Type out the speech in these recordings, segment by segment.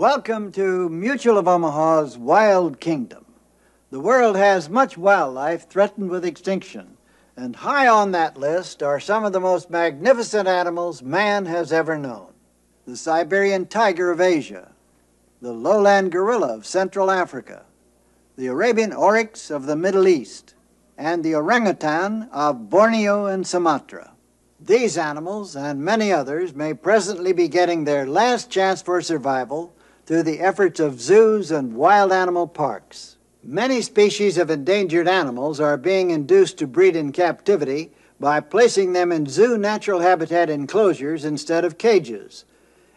Welcome to Mutual of Omaha's Wild Kingdom. The world has much wildlife threatened with extinction, and high on that list are some of the most magnificent animals man has ever known. The Siberian tiger of Asia, the lowland gorilla of Central Africa, the Arabian oryx of the Middle East, and the orangutan of Borneo and Sumatra. These animals and many others may presently be getting their last chance for survival through the efforts of zoos and wild animal parks. Many species of endangered animals are being induced to breed in captivity by placing them in zoo natural habitat enclosures instead of cages,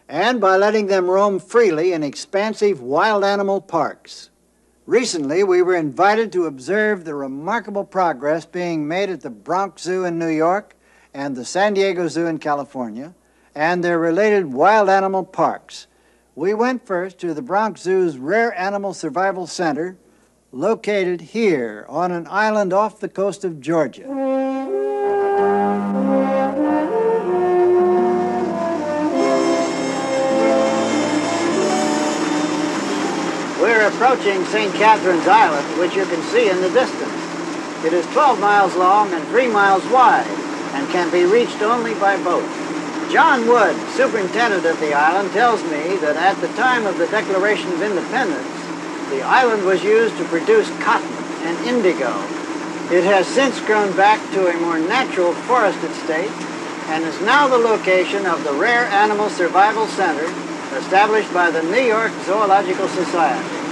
and by letting them roam freely in expansive wild animal parks. Recently, we were invited to observe the remarkable progress being made at the Bronx Zoo in New York and the San Diego Zoo in California and their related wild animal parks. We went first to the Bronx Zoo's Rare Animal Survival Center, located here on an island off the coast of Georgia. We're approaching St. Catherine's Island, which you can see in the distance. It is 12 miles long and 3 miles wide and can be reached only by boat. John Wood, superintendent of the island, tells me that at the time of the Declaration of Independence, the island was used to produce cotton and indigo. It has since grown back to a more natural forested state and is now the location of the Rare Animal Survival Center established by the New York Zoological Society.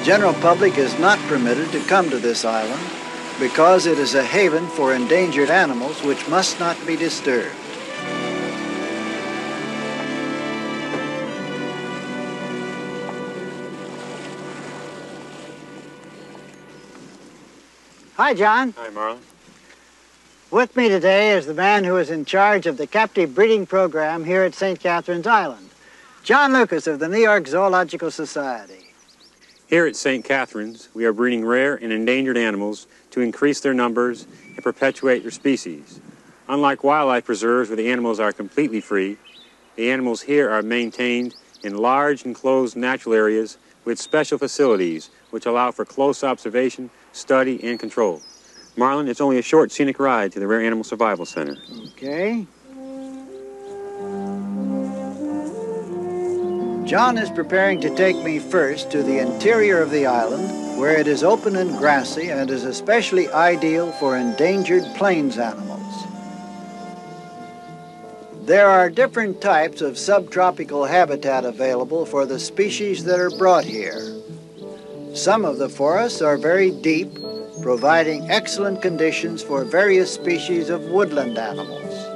The general public is not permitted to come to this island because it is a haven for endangered animals which must not be disturbed. Hi, John. Hi, Marlin. With me today is the man who is in charge of the captive breeding program here at St. Catherine's Island, John Lucas of the New York Zoological Society. Here at St. Catherine's, we are breeding rare and endangered animals to increase their numbers and perpetuate their species. Unlike wildlife preserves where the animals are completely free, the animals here are maintained in large enclosed natural areas with special facilities which allow for close observation, study, and control. Marlin, it's only a short scenic ride to the Rare Animal Survival Center. Okay. John is preparing to take me first to the interior of the island, where it is open and grassy and is especially ideal for endangered plains animals. There are different types of subtropical habitat available for the species that are brought here. Some of the forests are very deep, providing excellent conditions for various species of woodland animals.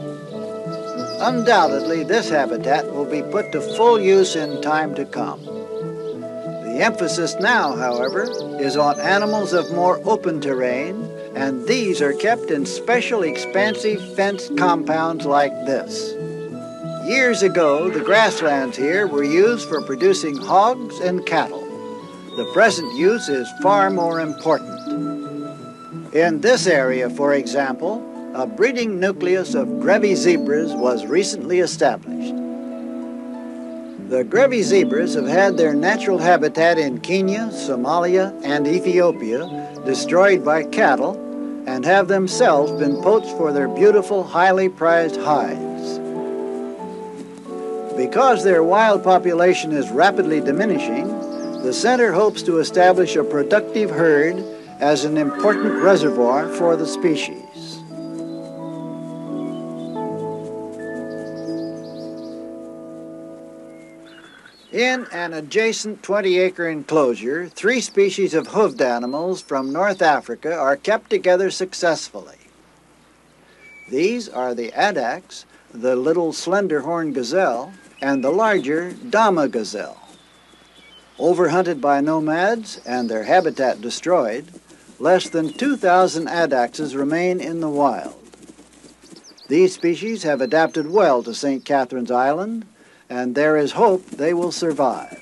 Undoubtedly, this habitat will be put to full use in time to come. The emphasis now, however, is on animals of more open terrain, and these are kept in special expansive fenced compounds like this. Years ago, the grasslands here were used for producing hogs and cattle. The present use is far more important. In this area, for example, a breeding nucleus of Grevy zebras was recently established. The Grevy zebras have had their natural habitat in Kenya, Somalia, and Ethiopia destroyed by cattle and have themselves been poached for their beautiful, highly prized hides. Because their wild population is rapidly diminishing, the center hopes to establish a productive herd as an important reservoir for the species. In an adjacent 20 acre enclosure, three species of hoofed animals from North Africa are kept together successfully. These are the addax, the little slender horned gazelle, and the larger Dama gazelle. Overhunted by nomads and their habitat destroyed, less than 2,000 addaxes remain in the wild. These species have adapted well to St. Catherine's Island, and there is hope they will survive.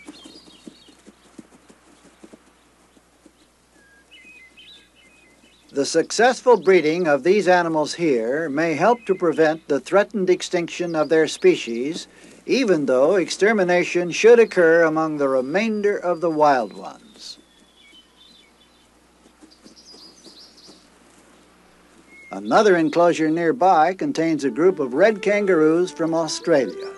The successful breeding of these animals here may help to prevent the threatened extinction of their species, even though extermination should occur among the remainder of the wild ones. Another enclosure nearby contains a group of red kangaroos from Australia.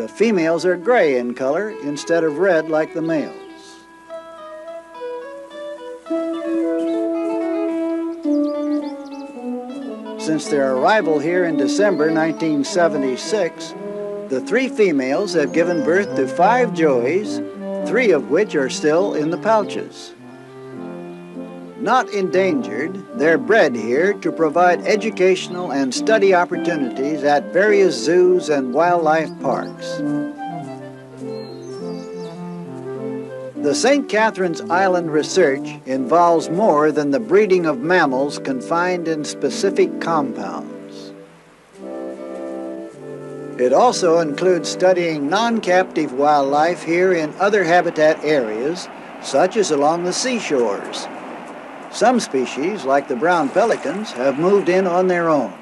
The females are gray in color instead of red like the males. Since their arrival here in December 1976, the three females have given birth to five joeys, three of which are still in the pouches. Not endangered, they're bred here to provide educational and study opportunities at various zoos and wildlife parks. The St. Catherine's Island research involves more than the breeding of mammals confined in specific compounds. It also includes studying non-captive wildlife here in other habitat areas, such as along the seashores. Some species, like the brown pelicans, have moved in on their own.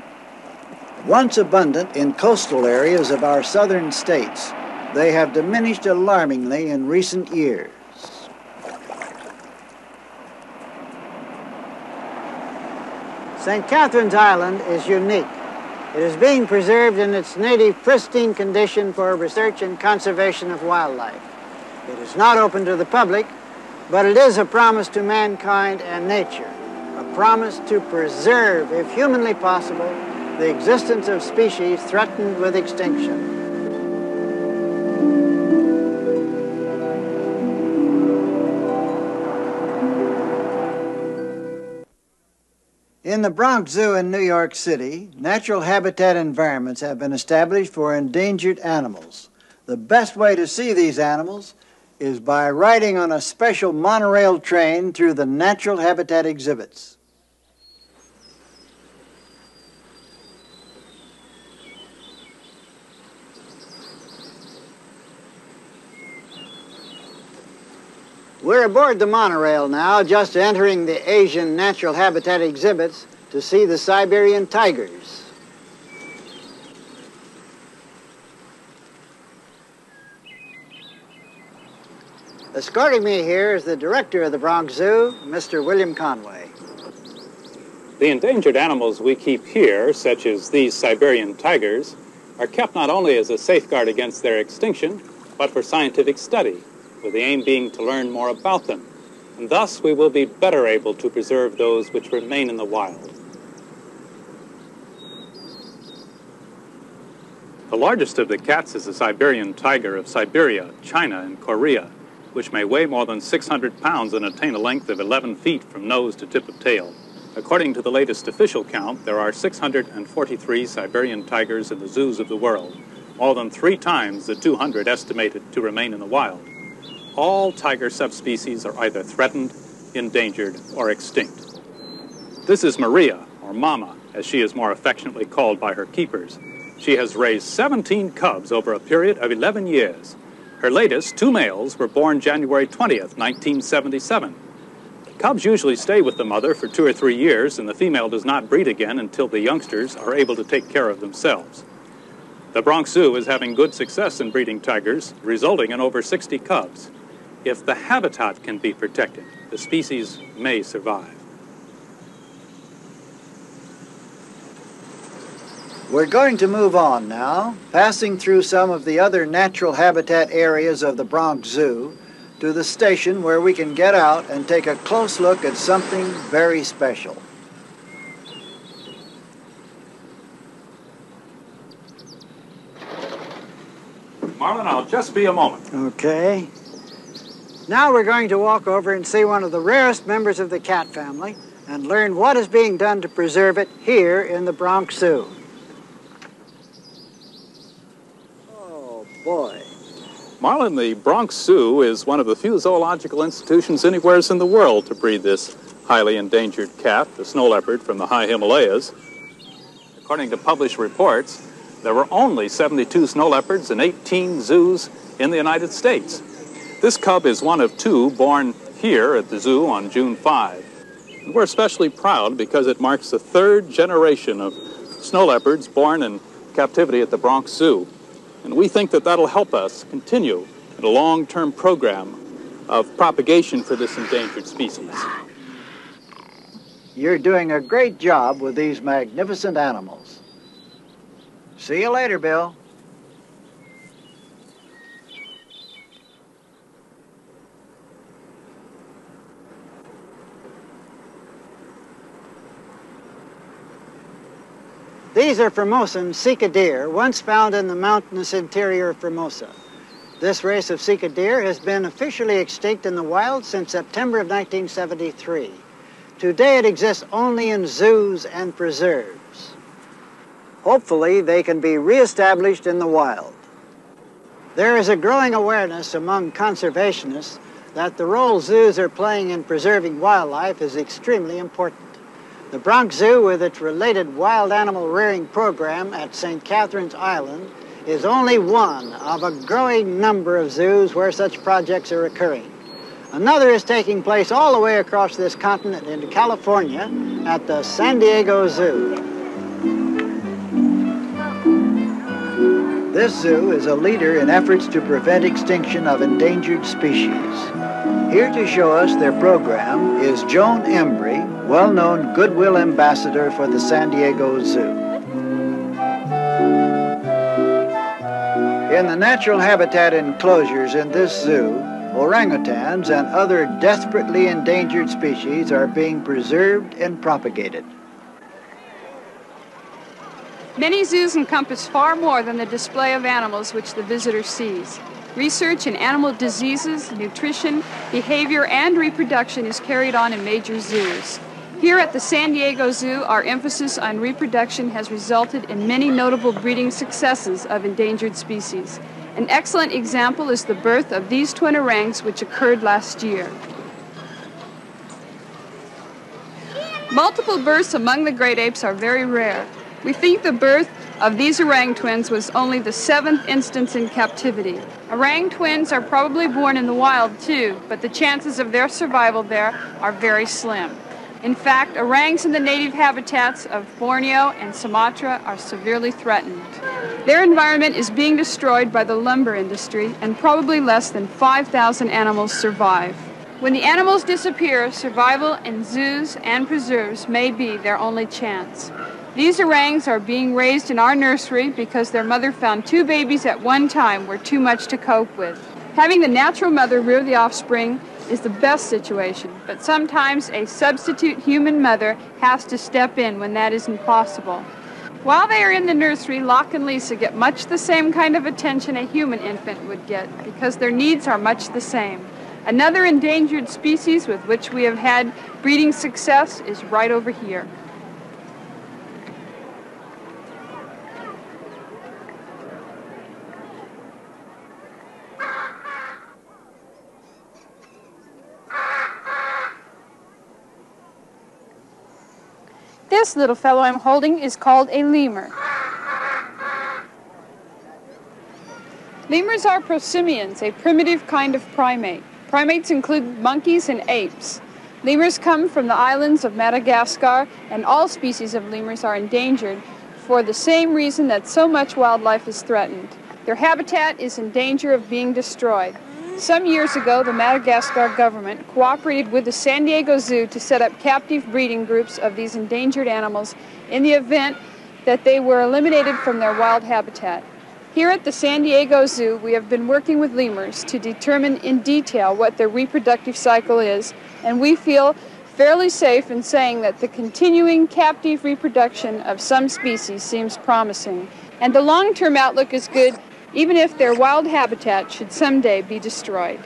Once abundant in coastal areas of our southern states, they have diminished alarmingly in recent years. St. Catherine's Island is unique. It is being preserved in its native pristine condition for research and conservation of wildlife. It is not open to the public, but it is a promise to mankind and nature, a promise to preserve, if humanly possible, the existence of species threatened with extinction. In the Bronx Zoo in New York City, natural habitat environments have been established for endangered animals. The best way to see these animals is by riding on a special monorail train through the natural habitat exhibits. We're aboard the monorail now, just entering the Asian natural habitat exhibits to see the Siberian tigers. Escorting me here is the director of the Bronx Zoo, Mr. William Conway. The endangered animals we keep here, such as these Siberian tigers, are kept not only as a safeguard against their extinction, but for scientific study with the aim being to learn more about them, and thus we will be better able to preserve those which remain in the wild. The largest of the cats is the Siberian tiger of Siberia, China, and Korea, which may weigh more than 600 pounds and attain a length of 11 feet from nose to tip of tail. According to the latest official count, there are 643 Siberian tigers in the zoos of the world, more than three times the 200 estimated to remain in the wild all tiger subspecies are either threatened, endangered, or extinct. This is Maria, or Mama, as she is more affectionately called by her keepers. She has raised 17 cubs over a period of 11 years. Her latest, two males, were born January 20th, 1977. Cubs usually stay with the mother for two or three years, and the female does not breed again until the youngsters are able to take care of themselves. The Bronx Zoo is having good success in breeding tigers, resulting in over 60 cubs. If the habitat can be protected, the species may survive. We're going to move on now, passing through some of the other natural habitat areas of the Bronx Zoo to the station where we can get out and take a close look at something very special. Marlin, I'll just be a moment. Okay. Now we're going to walk over and see one of the rarest members of the cat family and learn what is being done to preserve it here in the Bronx Zoo. Boy. Marlin, the Bronx Zoo is one of the few zoological institutions anywhere in the world to breed this highly endangered cat, the snow leopard from the high Himalayas. According to published reports, there were only 72 snow leopards in 18 zoos in the United States. This cub is one of two born here at the zoo on June 5. We're especially proud because it marks the third generation of snow leopards born in captivity at the Bronx Zoo. And we think that that'll help us continue in a long-term program of propagation for this endangered species. You're doing a great job with these magnificent animals. See you later, Bill. These are Formosan Sika deer, once found in the mountainous interior of Formosa. This race of Sika deer has been officially extinct in the wild since September of 1973. Today it exists only in zoos and preserves. Hopefully they can be reestablished in the wild. There is a growing awareness among conservationists that the role zoos are playing in preserving wildlife is extremely important. The Bronx Zoo, with its related wild animal rearing program at St. Catherine's Island, is only one of a growing number of zoos where such projects are occurring. Another is taking place all the way across this continent into California at the San Diego Zoo. This zoo is a leader in efforts to prevent extinction of endangered species. Here to show us their program is Joan Embery, well-known Goodwill Ambassador for the San Diego Zoo. In the natural habitat enclosures in this zoo, orangutans and other desperately endangered species are being preserved and propagated. Many zoos encompass far more than the display of animals which the visitor sees. Research in animal diseases, nutrition, behavior, and reproduction is carried on in major zoos. Here at the San Diego Zoo, our emphasis on reproduction has resulted in many notable breeding successes of endangered species. An excellent example is the birth of these twin orangs which occurred last year. Multiple births among the great apes are very rare. We think the birth of these orang twins was only the seventh instance in captivity. Orang twins are probably born in the wild too, but the chances of their survival there are very slim. In fact, orangs in the native habitats of Borneo and Sumatra are severely threatened. Their environment is being destroyed by the lumber industry, and probably less than 5,000 animals survive. When the animals disappear, survival in zoos and preserves may be their only chance. These orangs are being raised in our nursery because their mother found two babies at one time were too much to cope with. Having the natural mother rear the offspring is the best situation, but sometimes a substitute human mother has to step in when that isn't possible. While they are in the nursery, Locke and Lisa get much the same kind of attention a human infant would get because their needs are much the same. Another endangered species with which we have had breeding success is right over here. This little fellow I'm holding is called a lemur. Lemurs are prosimians, a primitive kind of primate. Primates include monkeys and apes. Lemurs come from the islands of Madagascar, and all species of lemurs are endangered for the same reason that so much wildlife is threatened. Their habitat is in danger of being destroyed. Some years ago, the Madagascar government cooperated with the San Diego Zoo to set up captive breeding groups of these endangered animals in the event that they were eliminated from their wild habitat. Here at the San Diego Zoo, we have been working with lemurs to determine in detail what their reproductive cycle is, and we feel fairly safe in saying that the continuing captive reproduction of some species seems promising. And the long term outlook is good even if their wild habitat should someday be destroyed.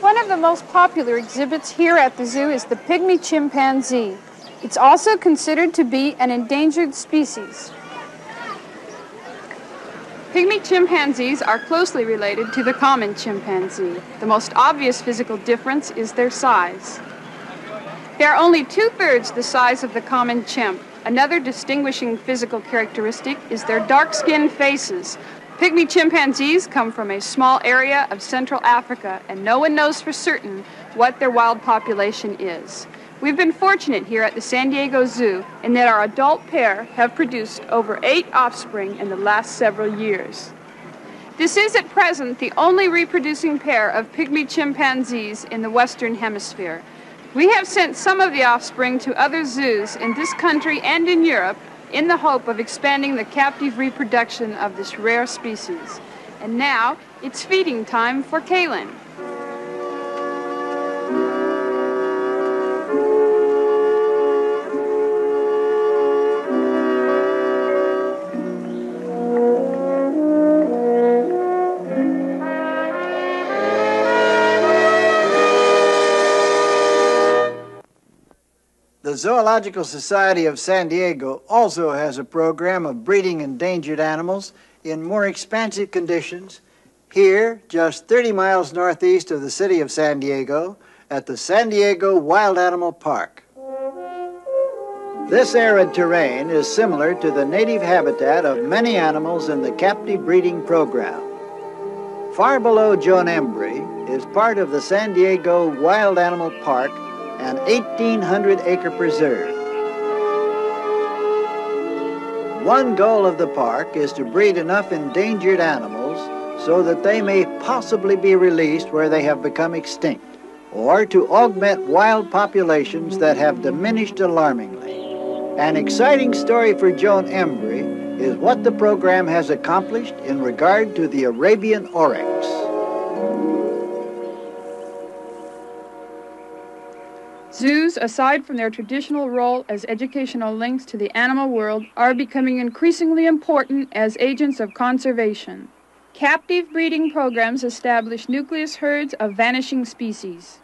One of the most popular exhibits here at the zoo is the pygmy chimpanzee. It's also considered to be an endangered species. Pygmy chimpanzees are closely related to the common chimpanzee. The most obvious physical difference is their size. They are only two-thirds the size of the common chimp, Another distinguishing physical characteristic is their dark skinned faces. Pygmy chimpanzees come from a small area of Central Africa, and no one knows for certain what their wild population is. We've been fortunate here at the San Diego Zoo in that our adult pair have produced over eight offspring in the last several years. This is at present the only reproducing pair of pygmy chimpanzees in the Western Hemisphere. We have sent some of the offspring to other zoos in this country and in Europe in the hope of expanding the captive reproduction of this rare species. And now it's feeding time for Kaylin. The Zoological Society of San Diego also has a program of breeding endangered animals in more expansive conditions here, just 30 miles northeast of the city of San Diego, at the San Diego Wild Animal Park. This arid terrain is similar to the native habitat of many animals in the captive breeding program. Far below Joan Embery is part of the San Diego Wild Animal Park an 1,800 acre preserve. One goal of the park is to breed enough endangered animals so that they may possibly be released where they have become extinct, or to augment wild populations that have diminished alarmingly. An exciting story for Joan Embery is what the program has accomplished in regard to the Arabian oryx. Zoos, aside from their traditional role as educational links to the animal world, are becoming increasingly important as agents of conservation. Captive breeding programs establish nucleus herds of vanishing species.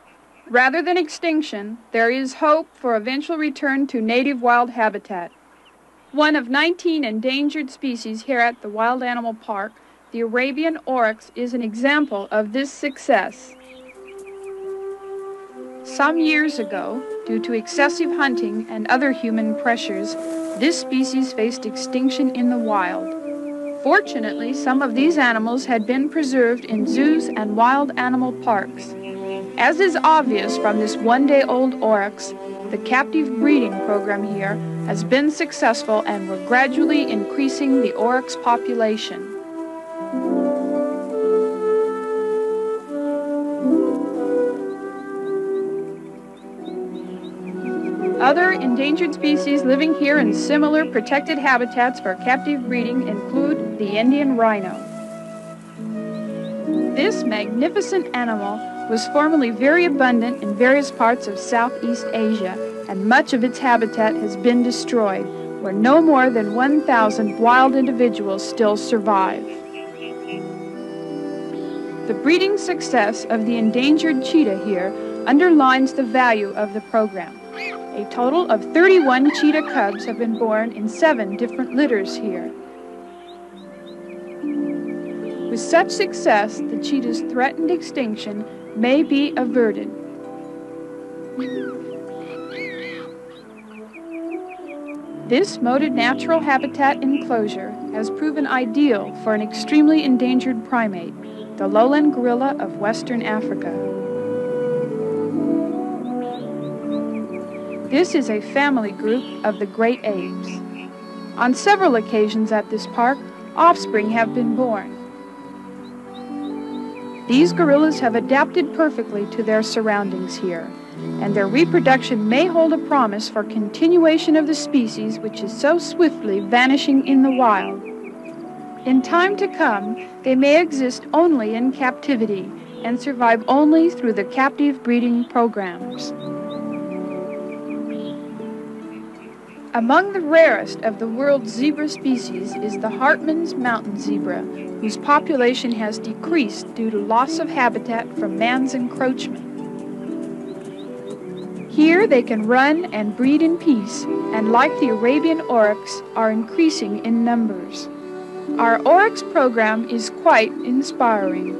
Rather than extinction, there is hope for eventual return to native wild habitat. One of 19 endangered species here at the Wild Animal Park, the Arabian oryx, is an example of this success. Some years ago, due to excessive hunting and other human pressures, this species faced extinction in the wild. Fortunately, some of these animals had been preserved in zoos and wild animal parks. As is obvious from this one-day-old oryx, the captive breeding program here has been successful and we're gradually increasing the oryx population. Other endangered species living here in similar protected habitats for captive breeding include the Indian rhino. This magnificent animal was formerly very abundant in various parts of Southeast Asia, and much of its habitat has been destroyed, where no more than 1,000 wild individuals still survive. The breeding success of the endangered cheetah here underlines the value of the program. A total of 31 cheetah cubs have been born in seven different litters here. With such success, the cheetah's threatened extinction may be averted. This moated natural habitat enclosure has proven ideal for an extremely endangered primate, the lowland gorilla of Western Africa. This is a family group of the great apes. On several occasions at this park, offspring have been born. These gorillas have adapted perfectly to their surroundings here, and their reproduction may hold a promise for continuation of the species which is so swiftly vanishing in the wild. In time to come, they may exist only in captivity and survive only through the captive breeding programs. Among the rarest of the world's zebra species is the Hartmann's mountain zebra, whose population has decreased due to loss of habitat from man's encroachment. Here they can run and breed in peace, and like the Arabian oryx, are increasing in numbers. Our oryx program is quite inspiring.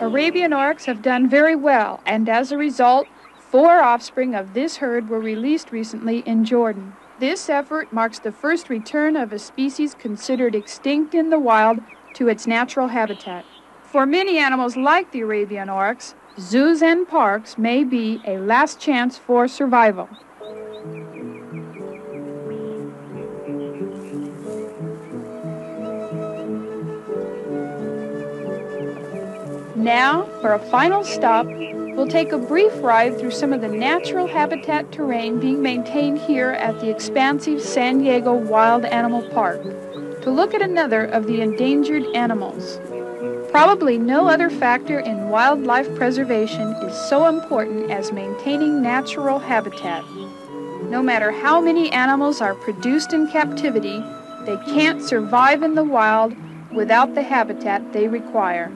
Arabian oryx have done very well, and as a result, Four offspring of this herd were released recently in Jordan. This effort marks the first return of a species considered extinct in the wild to its natural habitat. For many animals like the Arabian oryx, zoos and parks may be a last chance for survival. Now, for a final stop, we'll take a brief ride through some of the natural habitat terrain being maintained here at the expansive San Diego Wild Animal Park to look at another of the endangered animals. Probably no other factor in wildlife preservation is so important as maintaining natural habitat. No matter how many animals are produced in captivity, they can't survive in the wild without the habitat they require.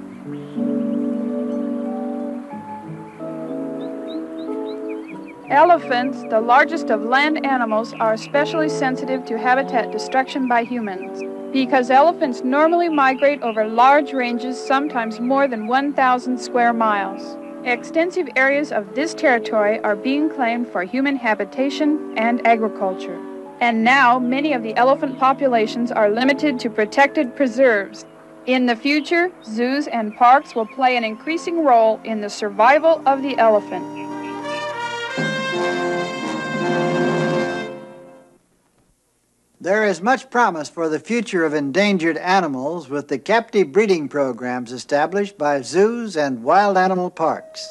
Elephants, the largest of land animals, are especially sensitive to habitat destruction by humans because elephants normally migrate over large ranges, sometimes more than 1,000 square miles. Extensive areas of this territory are being claimed for human habitation and agriculture. And now, many of the elephant populations are limited to protected preserves. In the future, zoos and parks will play an increasing role in the survival of the elephant. There is much promise for the future of endangered animals with the captive breeding programs established by zoos and wild animal parks.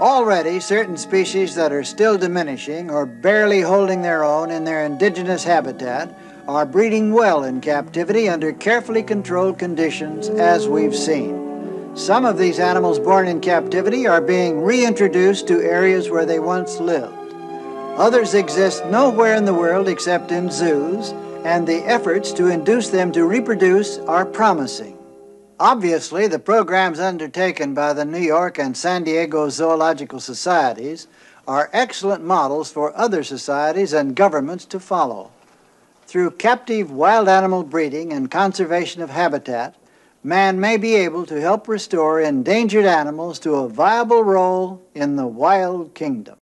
Already, certain species that are still diminishing or barely holding their own in their indigenous habitat are breeding well in captivity under carefully controlled conditions, as we've seen. Some of these animals born in captivity are being reintroduced to areas where they once lived. Others exist nowhere in the world except in zoos, and the efforts to induce them to reproduce are promising. Obviously, the programs undertaken by the New York and San Diego Zoological Societies are excellent models for other societies and governments to follow. Through captive wild animal breeding and conservation of habitat, man may be able to help restore endangered animals to a viable role in the wild kingdom.